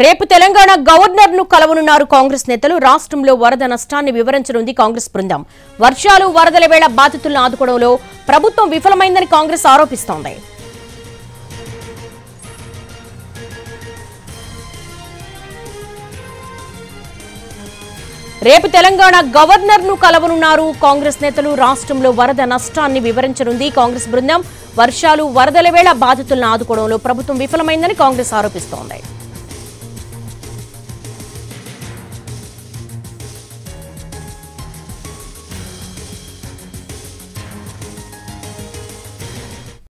రేపు తెలంగాణ గవర్నర్ను కలవనున్నారు కాంగ్రెస్ నేతలు. రాష్ట్రంలో వరద నష్టాన్ని వివరించనుంది కాంగ్రెస్ బృందం. వర్షాలు వరదల వేళ బాధితులను ఆదుకోవడంలో ప్రభుత్వం విఫలమైందని కాంగ్రెస్ ఆరోపిస్తోంది. రేపు తెలంగాణ గవర్నర్ను కలవనున్నారు కాంగ్రెస్ నేతలు. రాష్ట్రంలో వరద నష్టాన్ని వివరించనుంది కాంగ్రెస్ బృందం. వర్షాలు వరదల వేళ బాధితులను ఆదుకోవడంలో ప్రభుత్వం విఫలమైందని కాంగ్రెస్ ఆరోపిస్తోంది.